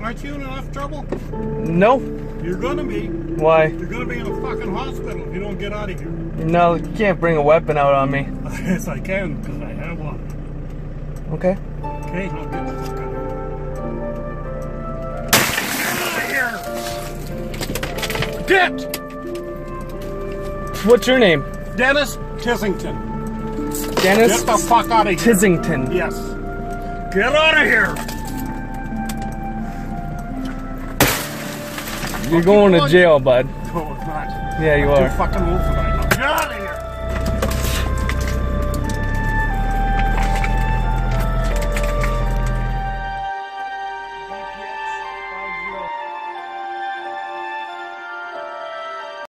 Aren't you in enough trouble? No. You're gonna be. Why? You're gonna be in a fucking hospital if you don't get out of here. No, you can't bring a weapon out on me. yes, I can, because I have one. Okay. Okay, now get the fuck out of here. Get out of here! What's your name? Dennis Tissington. Dennis Get the fuck out of here. Tissington. Yes. Get out of here! You're going to jail, bud. No, it's not. Yeah, you I'm are. fucking